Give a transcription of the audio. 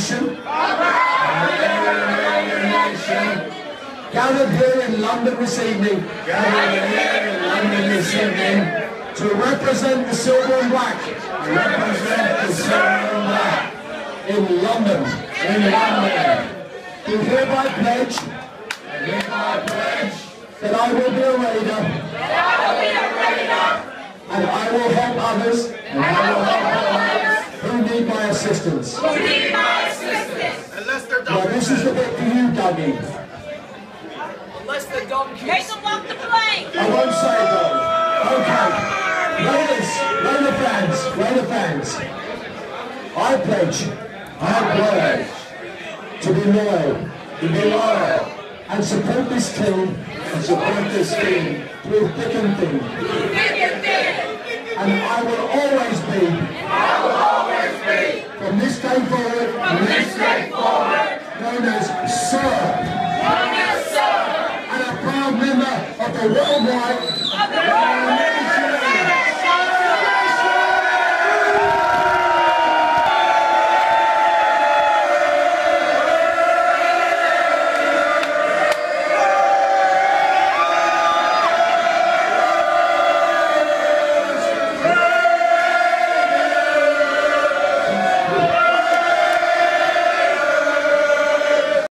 nation. Gathered here in London this evening. Gathered here in London this evening. To represent the silver and black. Represent the silver and black. In London. In London. Do hereby pledge. Hereby pledge. That I will be a raider. And I will help others. And I will help others. Who need my assistance. Unless they're Now this is the bit for you, Dougie. Unless they're donkeys. Take them off the plane! I won't say though. Okay. Ladies, Raiders, Raider fans, Raider fans. I pledge, I pledge to be loyal, to be loyal, and support this team, and support this team through thick and thin. And I will always be, a worldwide